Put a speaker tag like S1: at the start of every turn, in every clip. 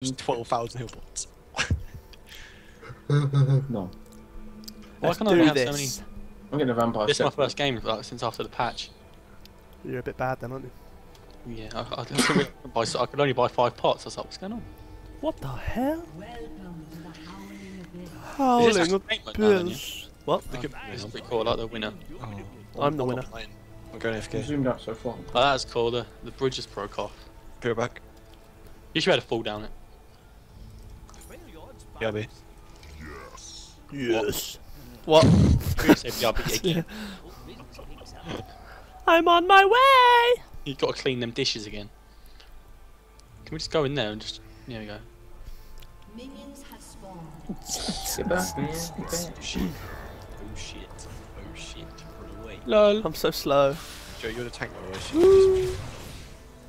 S1: Just 12,000 heal points.
S2: no.
S3: Why
S4: Let's
S3: can I
S4: do
S3: have
S4: this.
S3: so many?
S2: I'm getting a vampire.
S3: This is my first game like, since after the patch.
S4: You're a bit bad then, aren't you?
S3: Yeah, I, I, couldn't buy, I could only buy five pots. I was like, what's going on?
S4: What the hell?
S3: Is
S4: Howling
S3: this
S4: of
S3: actually game mode now, then, yeah?
S4: bills. What?
S3: Look at This is pretty cool. I like the winner.
S1: Oh,
S4: I'm the
S1: not
S4: winner.
S1: playing. I'm going
S2: You
S1: AFK.
S2: zoomed out so far.
S3: Oh, that's cool. The the bridge just broke off.
S1: Go back.
S3: You should have had to fall down it.
S1: Yeah, B.
S4: Yes. What?
S3: Save the RB again.
S4: I'm on my way!
S3: You've got to clean them dishes again. Can we just go in there and just? There we go.
S5: Minions have spawned.
S2: Get back, man. Get back.
S1: Shit. Oh shit. Oh shit. Run away.
S3: Lol.
S4: I'm so slow.
S1: Joe, you're the tank by the way. so-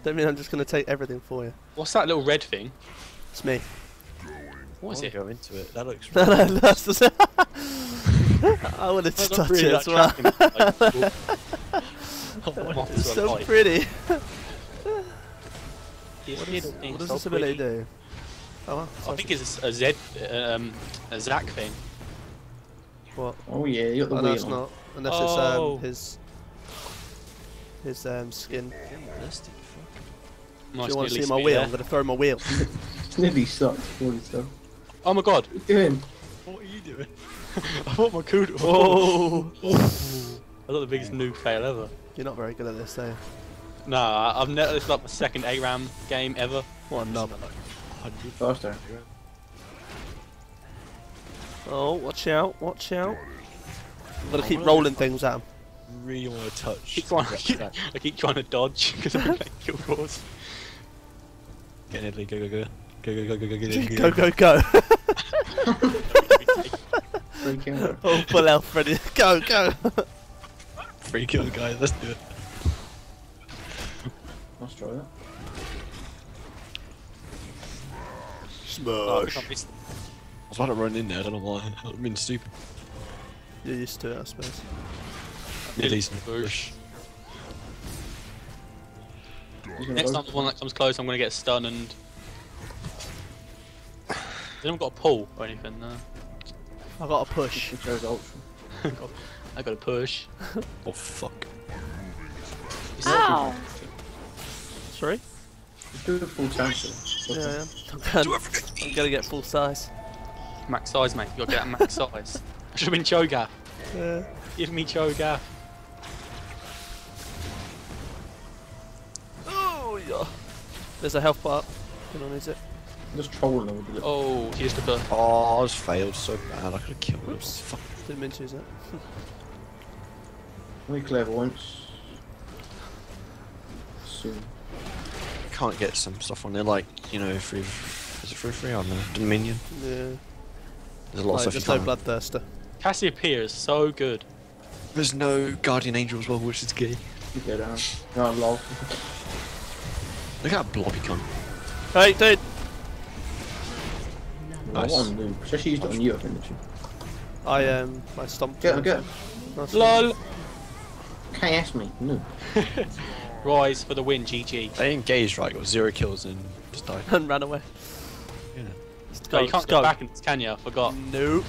S4: Don't mean I'm just gonna take everything for you.
S3: What's that little red thing?
S4: It's me.
S3: What is
S1: I
S3: it?
S1: wanna Go into it. That looks.
S4: No, no, that's just I wanted to touch
S3: really
S4: it
S3: like
S4: as well.
S3: tracking, like, Moths
S4: It's so
S3: light.
S4: pretty.
S3: This
S4: What
S3: little
S4: does,
S3: thing's
S4: what does
S3: so
S4: this ability
S3: pretty.
S4: do? Oh, well,
S3: I think it's a Z, um, a Zac thing.
S4: what?
S2: Oh yeah, you got the
S4: Oh, no,
S2: wheel
S4: it's not. Unless
S3: Oh.
S4: it's um, his his um, skin.
S1: Ballistic,
S4: Do
S3: Nice
S4: you want to
S3: nearly
S4: see my wheel?
S3: there.
S4: I'm gonna throw my wheel.
S2: It's nearly sucked. All this stuff.
S3: Oh my god!
S2: What are you doing?
S1: What are you doing?
S3: I thought my cool.
S4: Oh!
S3: I thought the biggest noob fail ever.
S4: You're not very good at this, are you?
S3: Nah, I've never. This is like my second ARAM game ever.
S4: What a knob.
S2: Faster.
S4: Oh, watch out, watch out. I'm gonna keep rolling things at him.
S1: Really want to touch.
S3: Keep trying. I keep trying to dodge because I'm playing Guild Wars.
S1: Get in Nidalee. Go, go, go. Go, go, go, go, go, go,
S4: Go, go, go.
S2: Freak out.
S4: oh, full health, ready. Go, go.
S1: Free kill, guys. Let's do it.
S2: Let's try that.
S3: Oh,
S4: Smash.
S3: I missed-
S1: I was about to run in there. I don't know why. I've been stupid.
S4: You're used to it, I suppose.
S1: Nidalee's in the
S3: Bush.
S1: bush.
S2: He's gonna
S3: Next time the one that comes close, I'm gonna get stunned and. They haven't got a pull or anything. No.
S4: I got a push.
S2: He chose.
S3: I got a push.
S1: Oh fuck.
S4: Ow! Sorry?
S2: Just do the full chance.
S4: Yeah, I am. I'm gonna, I'm gonna get full size.
S3: Max size, mate. You gotta get that max size. I should have been Cho'Gath.
S4: Yeah.
S3: Give me Cho'Gath.
S4: Oh, yeah. There's a health bar. Can I use it?
S2: Just trolling them with the
S3: Oh, here's the took a.
S1: Oh, I was failed so bad. I could have killed him.
S4: Oops.
S1: Fuck.
S4: Didn't mean to use that. it.
S2: Very clever once. Soon.
S1: Can't get some stuff on there like you know free. Is it free free? on don't. Dominion.
S4: Yeah.
S1: There's a lot
S4: No,
S1: of stuff
S4: just
S1: you
S4: no
S1: can't.
S4: bloodthirster.
S3: Cassiopeia is so good.
S1: There's no guardian angel as well, which is gay.
S2: You go down. No, lol.
S1: Look at that blobby cunt.
S4: Hey, dude!
S2: No,
S1: Nice.
S2: what I'm doing. She used it on you, I think, didn't she?
S4: I um, I stomped.
S2: Get
S4: him.
S2: get her.
S4: Nice
S3: LOL!
S2: KS me. No.
S3: Ryze for the win, GG.
S1: They engaged right, got zero kills and just died.
S4: And ran away.
S1: Yeah.
S4: Let's
S3: Oh,
S4: go,
S3: you can't go
S4: go.
S3: back in this, can you? I forgot.
S4: Nope.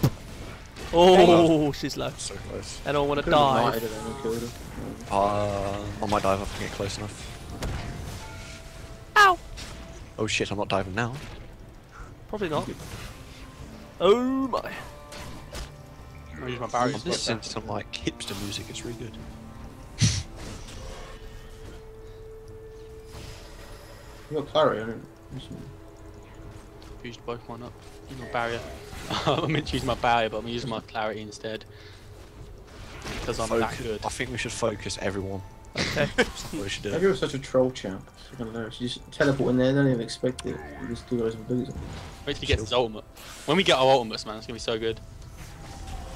S4: Oh, she's low.
S1: So close.
S4: I don't want to die.
S2: ignited her and killed.
S1: Uh, I might dive if I get close enough.
S4: Ow!
S1: Oh shit, I'm not diving now.
S4: Probably not. Oh my.
S3: I'll use my barriers.
S1: I'm listening to some like hipster music, it's really good.
S2: You got clarity on it. Listen.
S3: Used both mine up. Use my barrier. I meant to use my barrier, but I'm using my clarity instead. Because I'm that good.
S1: I think we should focus everyone.
S4: Okay.
S1: That's what we should.
S2: Maybe was such a troll champ. I don't know. She just teleport in there, don't even expect it. You just do those abilities.
S3: Wait till he gets his ultimate. When we get our ultimates, man, it's gonna be so good.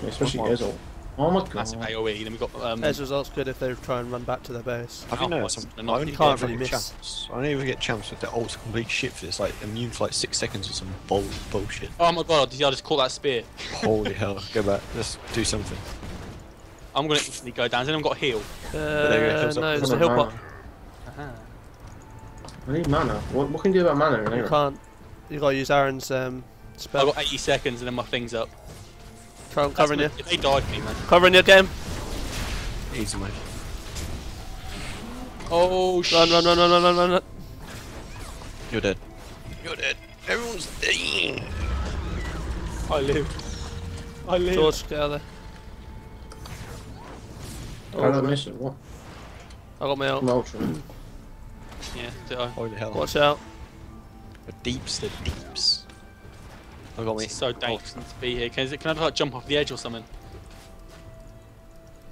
S2: Yeah, especially
S1: What's
S2: Ezreal. Oh my god.
S3: Massive AoE. Then we got um.
S4: As results good if they try and run back to their base.
S1: I think
S3: Oh,
S1: no,
S3: what's
S1: some,
S3: the
S1: I only
S4: can't
S1: fucking
S4: really miss.
S1: champs. I only ever get champs with their ults complete shit for this, like immune for like six seconds or some bull bullshit.
S3: Oh my god! Did I just caught that spear?
S1: Holy hell, go back, let's do something.
S3: I'm gonna instantly go down. Has anyone got a heal?
S4: Uh,
S1: there go,
S4: no,
S2: Come
S4: it's a
S2: on,
S4: hill
S2: mana.
S4: pot.
S2: I need mana. What, what can you do about mana in
S4: You can't. You gotta use Aaron's um,
S3: I've got 80 seconds and then my thing's up.
S4: Co-
S3: That's
S4: covering
S3: me-
S4: you.
S3: If they died me, man.
S4: Covering your game.
S1: Easy, mate.
S3: Oh,
S4: Run, run, run, run, run, run, run, run.
S1: You're dead. You're dead. Everyone's dead.
S3: I live. I live.
S4: George, get out of there.
S2: How did I miss it? What?
S4: I got my
S2: I'm
S4: out.
S2: ultra.
S3: Yeah, did I?
S1: Holy hell.
S4: Watch out.
S1: The deeps, the deeps. I got me.
S3: It's so dangerous oh. to be here. Can, can I like jump off the edge or something?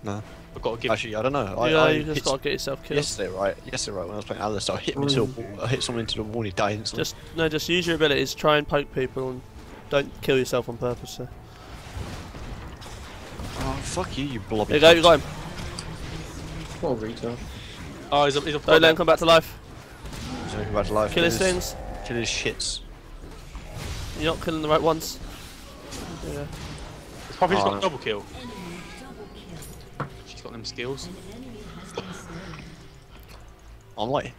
S1: No.
S3: I've got to give.
S1: Actually, I don't know. I,
S4: yeah,
S1: I
S4: you just
S1: hit
S4: gotta get yourself killed.
S1: Yesterday, right? Yesterday, right, when I was playing Alistar, I hit him into a mm. wall. I hit someone into the wall and he died instantly.
S4: Just no, just use your abilities. Try and poke people and don't kill yourself on purpose. So.
S1: Oh, fuck you, you blobby.
S4: There you go. You got him.
S2: What a retard.
S3: Oh, he's a, he's a
S4: Don't let him come back to life.
S1: He's looking back to life.
S4: Kill his things.
S1: Kill his shits.
S4: You're not killing the right ones. Yeah.
S3: He's probably just
S1: Oh,
S3: got
S1: no.
S3: double kill. She's got them skills.
S1: I'm like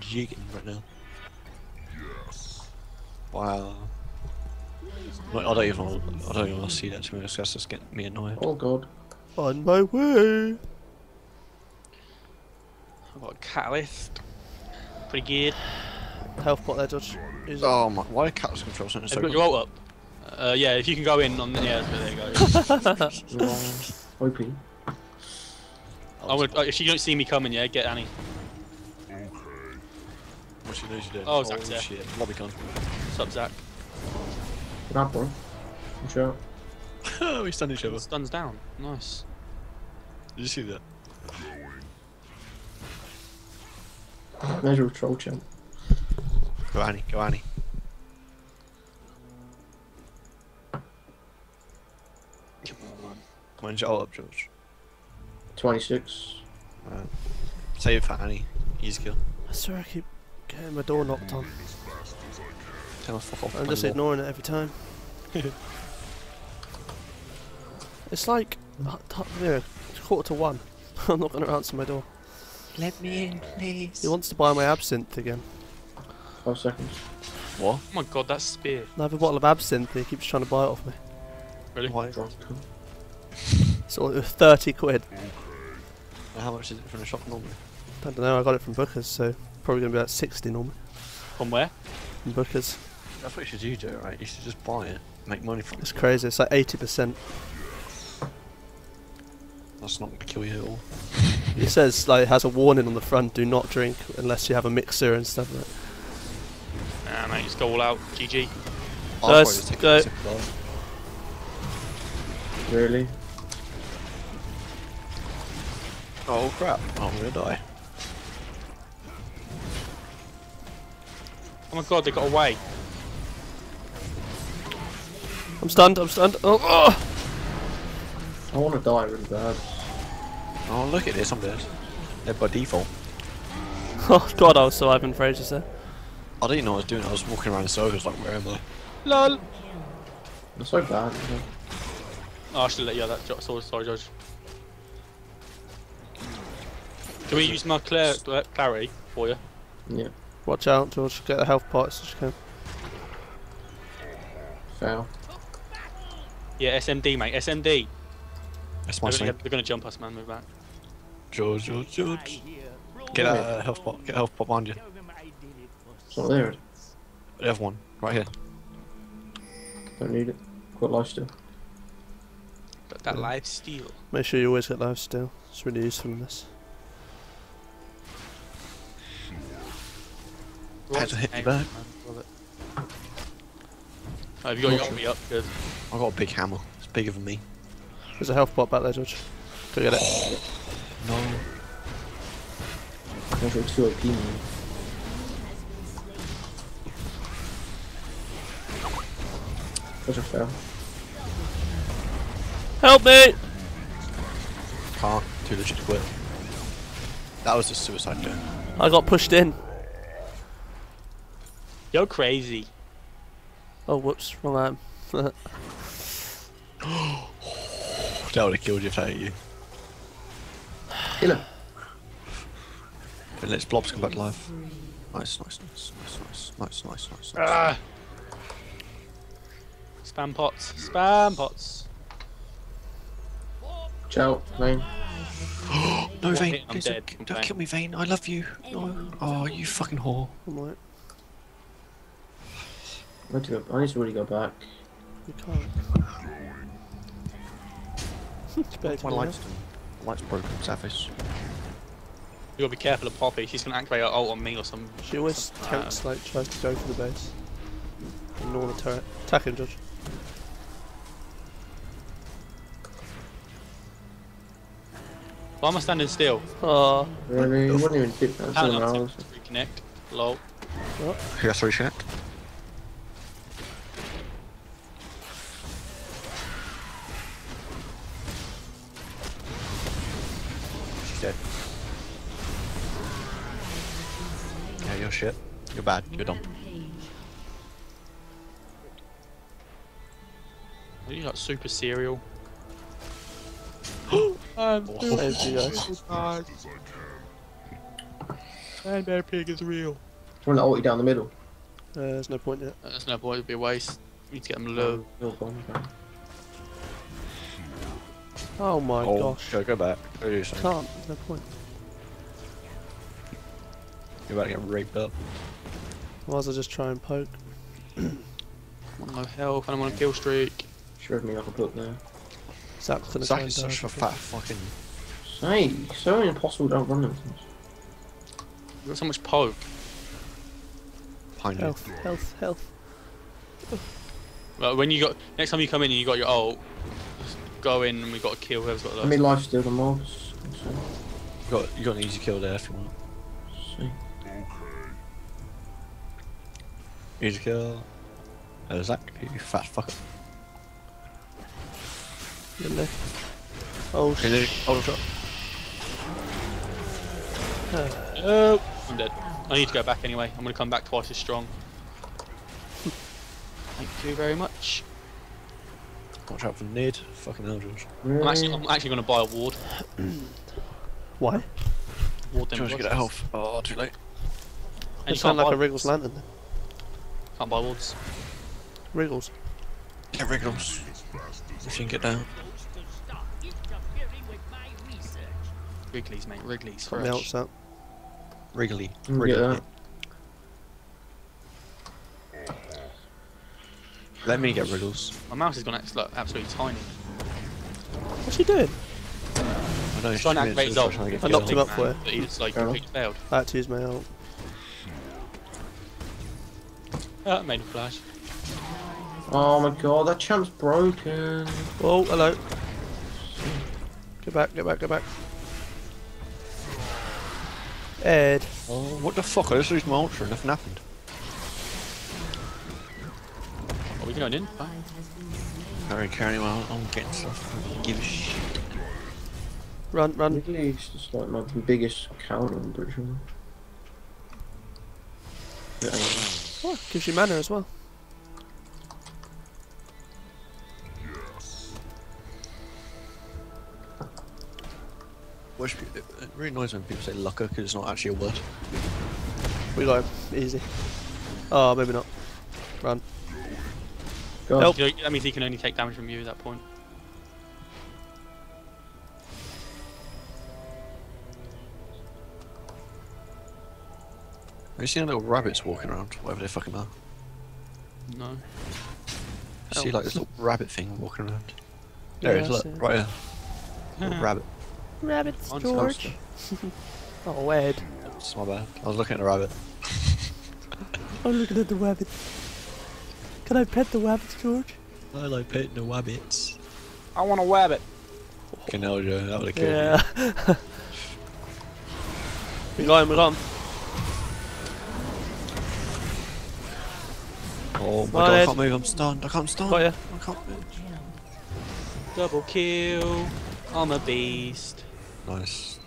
S1: jigging right now. Wow. Like, I don't even. wanna- I don't even want to see that. To me, that's just getting me annoyed.
S2: Oh god.
S4: On my way.
S3: I've got a catalyst. Pretty good.
S4: Health pot there, Judge. Use it.
S1: Oh my! Why are cats control center so
S3: Have you got your ult up? Uh, yeah, if you can go in on the. Yeah, there you go.
S2: OP.
S3: I'm gonna, uh, if you don't see me coming, yeah, get Annie.
S1: What she do? She did.
S3: Oh, Zac's there.
S1: shit! Lobbycon.
S3: Sub Zac.
S2: Good up, bro. Watch out.
S1: we stunned each other.
S3: Stuns down. Nice.
S1: Did you see that?
S2: Measure of troll champ.
S1: Go Annie. Go Annie. When's your ult up, George?
S2: 26.
S1: Save it for Annie. Easy kill.
S4: I swear I keep getting my door knocked on.
S1: Tell fuck off.
S4: I'm just ignoring it every time. it's like uh, t- yeah, it's quarter to one. I'm not going to answer my door.
S1: Let me in, please.
S4: He wants to buy my absinthe again.
S2: 5 seconds.
S1: What?
S3: Oh my god, that's spear.
S4: I have a bottle of absinthe he keeps trying to buy it off me.
S3: Really?
S1: Why?
S2: Drop.
S4: So it was 30 quid.
S1: How much is it from the shop normally?
S4: I don't know, I got it from Booker's, so probably going to be about 60 normally.
S3: From where?
S4: From Booker's.
S1: That's what you should do, Joe, right? You should just buy it, make money from it.
S4: It's crazy, it's like 80%.
S1: That's not gonna kill you at all.
S4: It says, like, it has a warning on the front, do not drink unless you have a mixer and stuff like that.
S3: Nah, mate, just go all out. GG.
S1: I'll
S4: Let's
S1: probably just take
S4: go.
S1: a sip of that.
S2: Really?
S1: Oh crap! Oh, I'm gonna die.
S3: Oh my god, they got away.
S4: I'm stunned, I'm stunned. Oh, oh!
S2: I want to die really bad.
S1: Oh look at this, I'm dead. Dead by default.
S4: oh god, I was surviving for ages there.
S1: I didn't know what I was doing. I was walking around in circles like, where am I?
S3: LOL.
S2: It's so bad.
S3: Oh, I should let you have that. Jo- Sorry, sorry, George. Can we use my Claire, uh, clarity for you?
S2: Yeah.
S4: Watch out, George, get the health pot as you can.
S2: Fail.
S3: Yeah, SMD, mate. SMD.
S1: That's my
S3: They're gonna, they're gonna jump us, man. Move back.
S1: George, George, George. Get a health pot. Get a health pot behind you.
S2: It's not there.
S1: The other one, right here.
S2: Don't need it. Got life still.
S3: But that life steal.
S4: Make sure you always get life still. It's really useful in this.
S1: Had to hit me
S3: Hey,
S1: back.
S3: man, love it. Oh, have you got your me up? Good.
S1: I got a big hammer. It's bigger than me.
S4: There's a health pot back there, George. Go get it.
S1: No.
S2: Measure of 2 OP, man. That's a fail.
S4: Help me!
S1: Can't. Too legit to quit. That was a suicide joke.
S4: I got pushed in.
S3: You're crazy.
S4: Oh, whoops, wrong item.
S1: That would have killed you if I hit you.
S2: Kill him.
S1: But let's blobs come back to life. Nice, nice, nice, nice, nice, nice, nice, nice. nice.
S3: Ah. Spam pots. Spam pots.
S2: Ciao, Vayne.
S1: no,
S3: One
S1: Vayne,
S3: hit, I'm
S1: please
S3: dead.
S1: don't, don't kill me, Vayne. I love you. No. Oh, you fucking whore.
S4: I'm like,
S2: I need to go. I need to really go back.
S4: you can't. it's better to
S1: My
S4: be
S1: lights,
S4: there.
S1: done. my lights broken. Savage.
S3: You gotta be careful of Poppy. She's gonna activate her ult on me or some.
S4: She always
S3: some-
S4: tempts, like, tries to go for the base. Ignore the turret. Attack him, Judge.
S3: Why am I standing still?
S4: Ah,
S2: Really? You wouldn't even tip that.
S3: Hang
S2: Someone
S3: on,
S2: else.
S3: reconnect. Lol.
S1: Who has to reconnect? Bad. You're dumb.
S3: Are you like super cereal?
S4: Thank you guys.
S3: And their pig is real.
S2: Trying to ult you down the middle.
S4: Uh, there's no point yet.
S3: That's no point. It'd be a waste. We need to get them low.
S2: Little
S4: Oh my
S1: oh,
S4: gosh.
S1: Go, go back. Go do something.
S4: Can't, there's no point.
S1: You're about to get raped up.
S4: Might as well just try and poke.
S3: Oh, I'm on no health and I'm on a kill streak.
S2: Shred me like a book now.
S4: Zap's gonna
S1: Zac
S4: try and
S1: is such
S4: dive,
S1: a
S4: I think.
S1: fat fucking.
S2: Say, so impossible to outrun them things.
S3: We've got so much poke.
S1: Behind you.
S4: Health, health, health.
S3: Like when you got next time you come in and you got your ult, just go in and we got to kill whoever's got
S2: How
S3: the.
S2: many life steal the mobs?
S1: You got, you got an easy kill there if you want.
S2: see.
S1: Easy kill. Uh, Zac, you fat fucker.
S4: Didn't they? Oh
S1: Okay, there-
S4: sh.
S1: oh, shot.
S3: Oh, I'm dead. I need to go back anyway. I'm gonna come back twice as strong. Thank you very much.
S1: Watch out for Nid. Fucking hell, George.
S2: Really?
S3: I'm actually, I'm actually gonna buy a ward.
S4: Why?
S3: Ward them
S1: George, get
S3: bloods.
S1: a health. Oh, too late.
S3: And you
S4: It sound
S3: can't
S4: like a
S3: buy,
S4: Wriggles lantern. Then.
S3: can't buy wards.
S4: Wriggles.
S1: Get Wriggles. If you can get down.
S3: Wrigley's, mate. Wrigley's.
S4: Got
S3: Fresh.
S4: melts out.
S1: Wriggly. Wriggly.
S2: get
S1: Let me get Wriggles.
S3: My mouse has gone abs- like, absolutely tiny.
S4: What's he doing?
S1: I know.
S3: He's trying to activate his ult.
S1: trying to get
S4: I knocked him
S1: killed.
S4: up for it.
S3: But he just like
S2: Fair enough.
S3: completely failed.
S4: I had to use my ult.
S3: Uh, made a flash.
S2: Oh my god, that champ's broken.
S4: Oh, hello. Get back, get back, get back. Ed.
S1: Oh, what the fuck? I just used my ultra. Nothing happened.
S3: Are we going in? Oh,
S1: I don't care anymore. I'm getting stuff. I don't give a shit.
S4: Run, run.
S2: Wrigley's just like my biggest counter, I'm pretty sure. Yeah,
S4: Oh, gives you mana as well.
S1: Which, it it really annoys when people say lucker because it's not actually a word.
S4: We got him. Easy. Oh, maybe not. Run.
S2: God,
S4: Help.
S3: That means he can only take damage from you at that point.
S1: You seen little rabbits walking around? Whatever they fucking are.
S3: No.
S1: You see oh. like this little rabbit thing walking around. There
S4: Yeah,
S1: it is, look,
S4: it.
S1: right here. Little rabbit.
S4: Rabbits,
S3: Mine's
S4: George. oh, Ed.
S1: It's my bad. I was looking at the rabbit.
S4: I'm looking at the rabbit. Can I pet the rabbits, George?
S1: I like petting the rabbits.
S3: I want to web it.
S1: Fucking hell, Joe, that would have killed
S4: Yeah. we got him,
S1: Oh my
S4: Come
S1: god,
S4: on,
S1: I can't move, I'm stunned. I can't stun.
S4: Oh, Got ya.
S1: I can't move.
S3: Double kill. I'm a beast.
S1: Nice.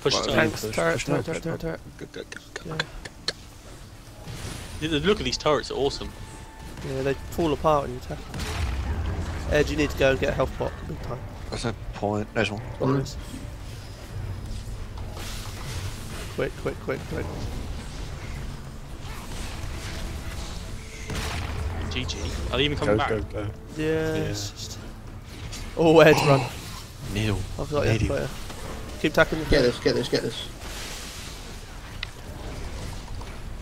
S3: Push
S1: Right,
S3: turn.
S4: Tanks,
S1: push,
S4: turret,
S1: push,
S4: turret,
S1: push,
S4: turret, turret, turret.
S1: Good, good, good, good.
S4: Yeah.
S3: The the look of these turrets are awesome.
S4: yeah, they fall apart when you attack. Ed, you need to go and get a health pot big time.
S1: That's no point. There's one.
S2: on
S4: There
S2: this.
S4: is. Quick, quick, quick, quick.
S3: GG. Are they even coming
S1: Go,
S3: back?
S1: go, go.
S4: Yeah. it's just- Oh, Ed, run.
S1: Neil.
S4: I've got
S1: Lady.
S4: you. got you. Keep tacking the
S2: Get this, get this, get this.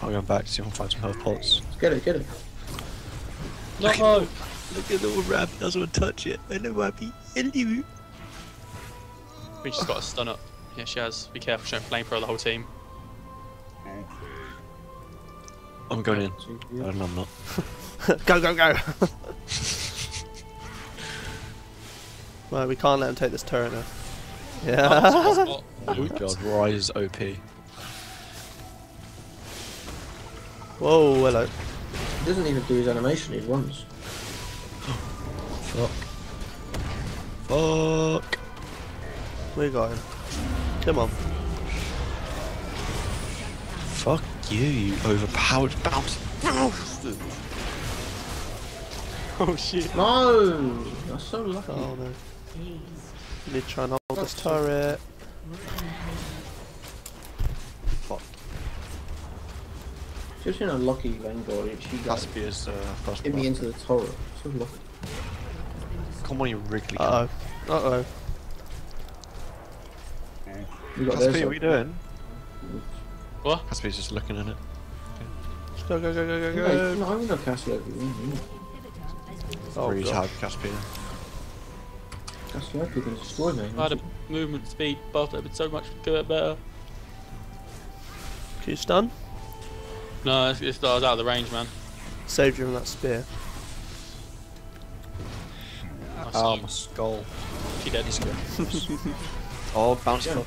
S1: I'm going back to see if I can find some health pots.
S2: Get it, get it.
S3: No!
S1: Look at the little rabbit doesn't want to touch it. Hello, rabbit. Hello.
S3: We just got a stun up. Yeah, she has. Be careful, she don't flamethrower the whole team.
S1: I'm going in.
S2: Yeah.
S1: Oh, no, I'm not.
S4: go, go, go! well, we can't let him take this turret now. Yeah.
S3: Oh,
S1: Oh god, Ryze OP.
S4: Whoa, hello.
S2: He doesn't even do his animation, he runs.
S1: Fuck. Fuck.
S4: We got him. Come on.
S1: Fuck you, you overpowered bounce.
S3: Oh shit.
S2: No! That's so lucky.
S4: Oh no. We need to try and hold this turret.
S1: Fuck.
S2: Just seen a lucky Vanguard, she got
S1: Caspia's uh, first
S2: hit me into the turret. So lucky.
S1: Come on, you Wrigley.
S4: Uh oh. Uh oh.
S2: You got
S1: Caspia, what are you doing?
S3: What?
S1: Caspia's just looking at it.
S4: Go, go, go, go, go, go.
S2: no, I'm not casting over you.
S4: Oh,
S1: Freeze
S4: God.
S1: hard, Caspia.
S2: Casting over you can destroy me.
S3: I had a movement speed buff, that'd be so much good, better.
S4: Can you stun?
S3: No, it's, it's, I was out of the range, man.
S4: Saved you from that spear.
S3: I
S1: Oh,
S3: saw
S1: my skull.
S3: she dead.
S1: Oh, bouncy
S2: Yeah.
S1: fuck.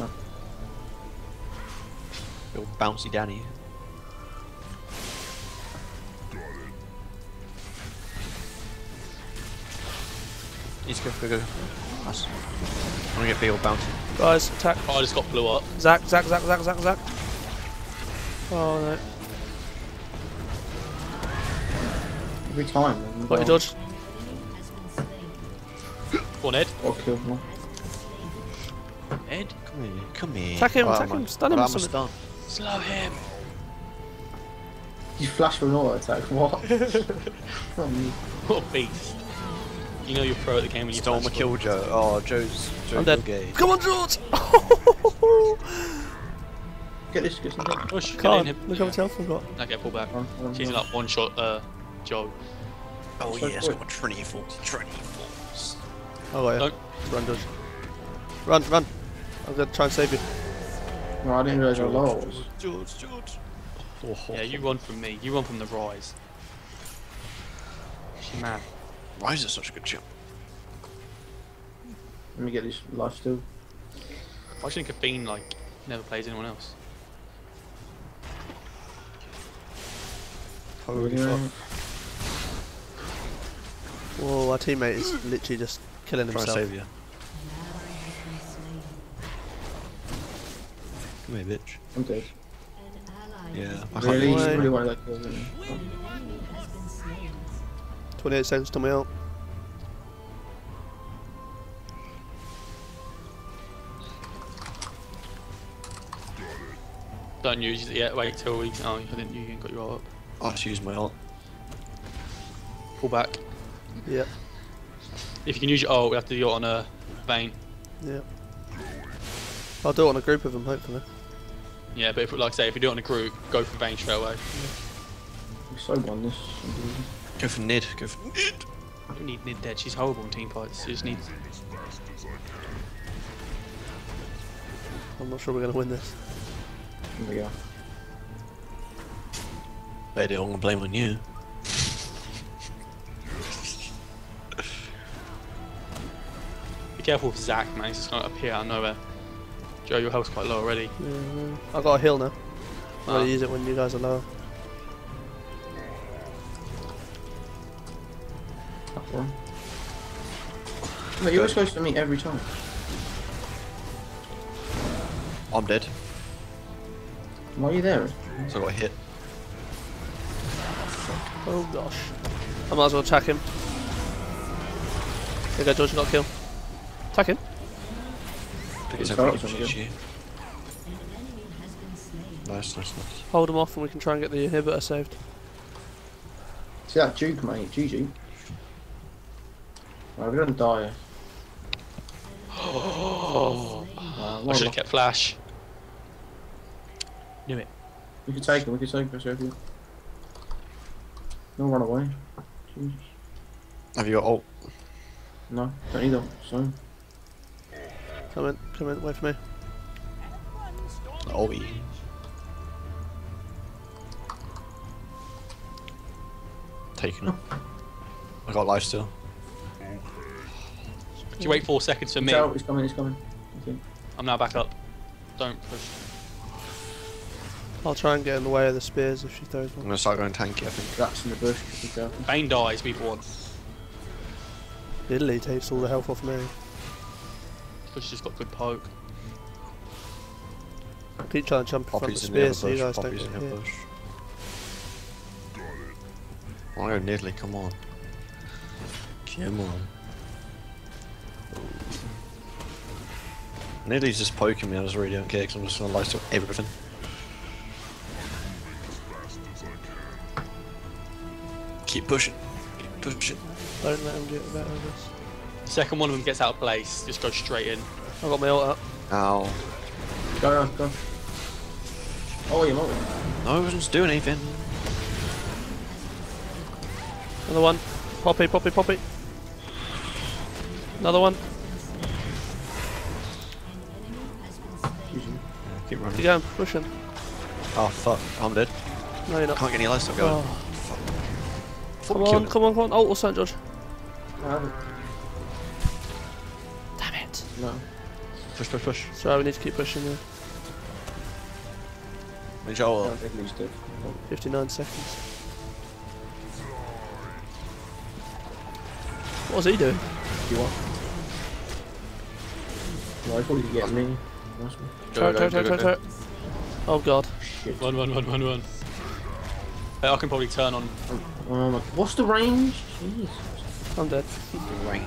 S2: No.
S1: Little bouncy Danny. Easy, go, go, go. Nice. I'm gonna get big old bouncy.
S4: Guys, attack.
S3: Oh, I just got blew up.
S4: Zac, Zac, Zac, Zac, Zac, Zac. Oh no.
S2: Every time. man.
S4: What you dodged?
S3: Go on, Ed.
S2: Or killed one.
S3: Ed,
S1: Come here, come here.
S4: Attack him,
S1: Oh,
S4: attack
S1: I'm
S4: him,
S1: a-
S4: stun him
S1: I'm
S4: or
S1: a
S4: something.
S1: stun.
S3: slow him.
S2: You flash for an auto attack. What?
S3: What a beast. You know you're pro at the game when you
S1: Stole my
S3: flash
S1: kill, Joe. Oh, Joe's. Joe's
S4: I'm dead.
S1: gay.
S4: Come on, George!
S2: Get this, get some help.
S3: Push, get in
S4: Can't.
S3: him.
S4: Look how much health I've got.
S3: Okay, pull back.
S2: Run, run,
S3: She's like one shot, uh, Joe.
S1: Oh,
S2: So
S1: yes,
S2: quick.
S1: got Trinity Force. Trinity Force.
S4: Oh, got you.
S3: Don't.
S4: Run, George. Run, run. I'm gonna try and save you.
S2: No, I didn't realise how low I was.
S1: George, George. Oh,
S3: Yeah, you run from me. You run from the Ryze. She mad.
S1: Ryze is such a good champ.
S2: Let me get this life still.
S3: I think a fiend like never plays anyone else.
S1: Holy fuck.
S4: Whoa, our teammate is literally just killing
S1: Trying to
S4: himself.
S1: save you. Come here, bitch.
S2: I'm dead.
S1: Yeah. I can't
S2: Really?
S1: do
S2: You
S4: Why?
S2: really want that kill, didn't you?
S4: 28 cents to me out.
S3: Don't use it yet. Wait till we. Oh, I didn't. You ain't got your ult up.
S1: I'll just use my ult.
S3: Pull back.
S4: Yep,
S3: If you can use your ult, we have to do it on a Vayne.
S4: yep. I'll do it on a group of them, hopefully.
S3: Yeah, but if, like I say, if you do it on a group, go for Vayne straight away.
S2: We so won this.
S1: Go for Nid. Go for Nid.
S3: I don't need Nid dead. She's horrible in team fights. She just needs.
S4: I'm not sure we're gonna win this.
S2: There we go.
S1: Lady, I'm gonna blame on you.
S3: Be careful with Zac, man. He's just gonna appear out of nowhere. Joe, your health's quite low already.
S4: Yeah, I've got a heal now. I'm
S3: Ah.
S4: gonna use it when you guys are lower.
S2: One. No, you were supposed to meet every time.
S1: I'm dead.
S2: Why are you there?
S1: So I got hit.
S4: Oh gosh. I might as well attack him. There you go, George, you got a kill. Attack him.
S1: Pick it
S2: It's
S1: up,
S2: alright,
S1: pick it
S2: it's
S1: up, GG. Nice, nice, nice.
S4: Hold him off and we can try and get the inhibitor saved.
S2: See that Duke, mate? GG. Right, we're gonna die.
S3: Oh,
S2: Uh,
S3: I should have kept flash. Knew it.
S2: we can take him, we can take him, Don't run away. Jesus.
S1: Have you got ult?
S2: No, don't need them. So,
S4: Come in, come in, wait for me.
S1: Ulti. Taking it. I got life still.
S3: Do you wait four seconds for me?
S2: Watch out, he's coming, he's coming. Okay.
S3: I'm now back up. Don't push.
S4: I'll try and get in the way of the spears if she throws one.
S1: I'm gonna start going tanky, I think.
S2: Rats in the bush, be careful.
S3: Bane dies, we won.
S4: Nidalee takes all the health off me.
S3: Because she's just got good poke.
S4: I keep trying to jump in front of the
S1: Poppy's the
S4: spears so you
S1: bush.
S4: guys don't
S1: Poppy's
S4: get
S1: in the
S4: hit.
S1: bush. I wanna go Nidalee, come on. Come on. Nidalee's just poking me, I just really don't care because I'm just gonna lifesteal everything. Keep pushing. Keep pushing.
S4: Don't let them get better of this.
S3: Second one of them gets out of place, just go straight in.
S4: I've got my ult up.
S1: Ow.
S2: Go on, go. Oh, you're not.
S1: No, I wasn't doing anything.
S4: Another one. Poppy, poppy, poppy. Another one.
S1: Yeah, keep running.
S4: Keep going, pushing.
S1: Oh fuck, I'm dead.
S4: No, you're not.
S1: Can't get any lifesteal going.
S4: Oh,
S1: Fuck
S4: come
S1: you.
S4: on, come on, come on. Oh, or something, George.
S2: I.
S4: Damn it.
S2: No.
S1: Push, push, push.
S4: Sorry, we need to keep pushing there.
S1: Make your
S2: I don't think he's dead.
S4: 59 seconds. What was he doing?
S2: You want? Well, I thought he'd get me. Nice one.
S4: Turret, turret, turret, turret, Oh god.
S2: Shit.
S3: Run, run, run, run, run. Hey, I can probably turn on.
S2: Oh my. What's the range? Jeez.
S4: I'm dead.
S1: Range.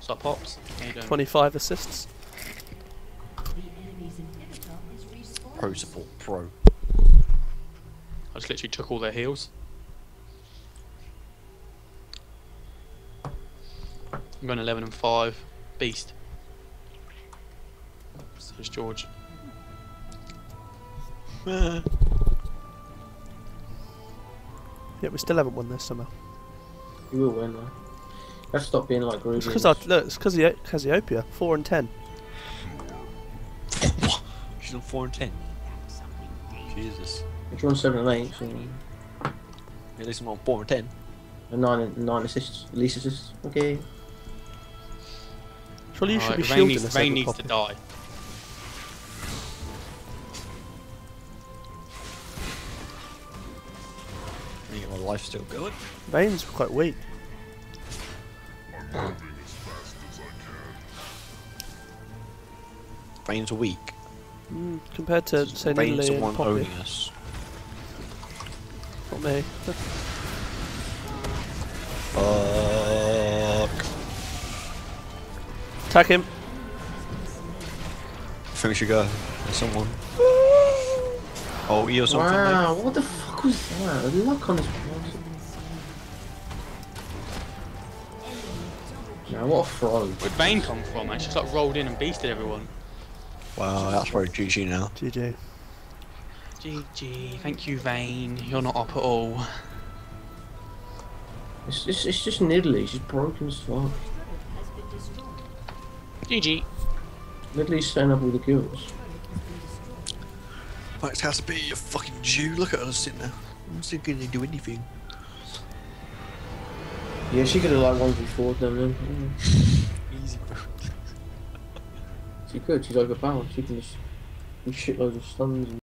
S3: Stop pops. How you doing?
S4: 25 assists.
S5: The enemy's inhibitor is respawned.
S1: Pro support, pro.
S3: I just literally took all their heals. I'm going 11 and 5. Beast. There's George.
S4: Yeah, we still haven't won this somehow.
S2: You will win though. Let's stop being like
S4: It's because I look. It's because of Cassiopeia. Four and ten.
S1: She's on 4 and 10. Jesus.
S2: If you're on seven and eight, so
S1: At least I'm on 4 and 10.
S2: and nine and nine assists, at least assists. Okay.
S4: Surely you should
S3: Alright,
S4: be
S3: Vayne
S4: shielding
S3: needs,
S4: this.
S3: Vayne
S4: every
S3: needs to
S4: poppy.
S3: die.
S1: I my life still going.
S4: Vayne's quite weak.
S1: Vayne's weak.
S4: Mm, compared to say
S1: Vayne's the
S4: Nidalee
S1: one
S4: and Poppy.
S1: owning us.
S4: Not me.
S1: Fuck.
S4: Attack him.
S1: I think we should go. There's someone. Oh, E or something. mate.
S2: Wow, what the fuck was that? The luck on this person. Now what a throw.
S3: Where'd Vayne come from? man? She just like rolled in and beasted everyone.
S1: Wow, that's probably GG now.
S4: GG.
S3: GG. Thank you, Vayne. You're not up at all.
S2: It's just, it's just Nidalee, she's broken as fuck.
S5: Has been destroyed.
S3: GG.
S2: Nidalee's setting up with the kills.
S1: Thanks, has to be a fucking Jew. Look at her sitting there. I'm still gonna do anything.
S2: Yeah, she could have like one before them then.
S1: Easy, bro.
S2: She could, she's overpowered. She can just do shitloads of stuns and